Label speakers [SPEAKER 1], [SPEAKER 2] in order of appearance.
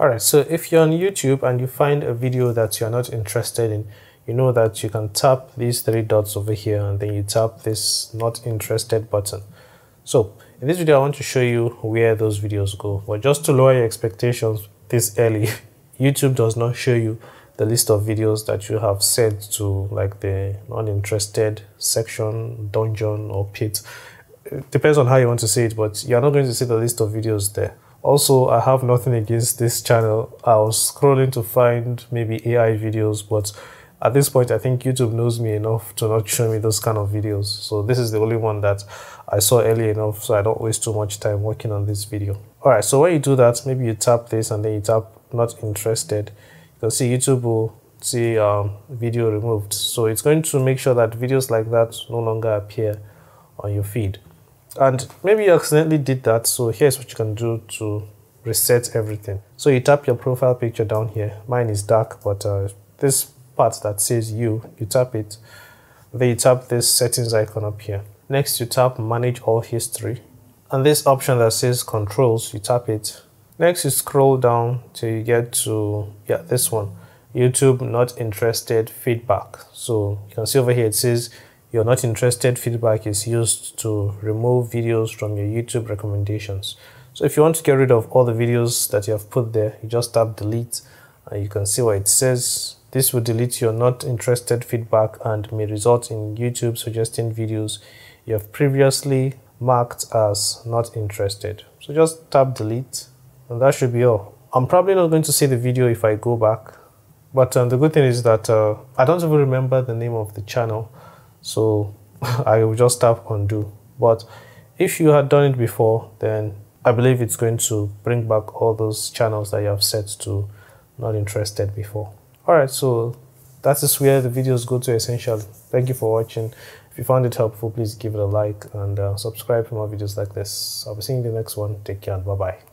[SPEAKER 1] Alright, so if you're on YouTube and you find a video that you're not interested in, you know that you can tap these three dots over here and then you tap this not interested button. So in this video, I want to show you where those videos go. But just to lower your expectations this early, YouTube does not show you the list of videos that you have set to like the uninterested section, dungeon or pit. It depends on how you want to see it, but you're not going to see the list of videos there. Also, I have nothing against this channel. I was scrolling to find maybe AI videos, but at this point, I think YouTube knows me enough to not show me those kind of videos. So this is the only one that I saw early enough, so I don't waste too much time working on this video. All right, so when you do that, maybe you tap this and then you tap not interested. You can see YouTube will see um, video removed. So it's going to make sure that videos like that no longer appear on your feed and maybe you accidentally did that so here's what you can do to reset everything. So you tap your profile picture down here. Mine is dark but uh, this part that says you you tap it. Then you tap this settings icon up here. Next you tap manage all history. And this option that says controls you tap it. Next you scroll down till you get to yeah this one. Youtube not interested feedback. So you can see over here it says you're not interested feedback is used to remove videos from your YouTube recommendations. So if you want to get rid of all the videos that you have put there, you just tap delete and you can see what it says. This will delete your not interested feedback and may result in YouTube suggesting videos you have previously marked as not interested. So just tap delete and that should be all. I'm probably not going to see the video if I go back. But um, the good thing is that uh, I don't even remember the name of the channel. So I will just tap undo. But if you had done it before, then I believe it's going to bring back all those channels that you have set to not interested before. Alright, so that is where the videos go to essentially. Thank you for watching. If you found it helpful, please give it a like and uh, subscribe for more videos like this. I'll be seeing you in the next one. Take care and bye-bye.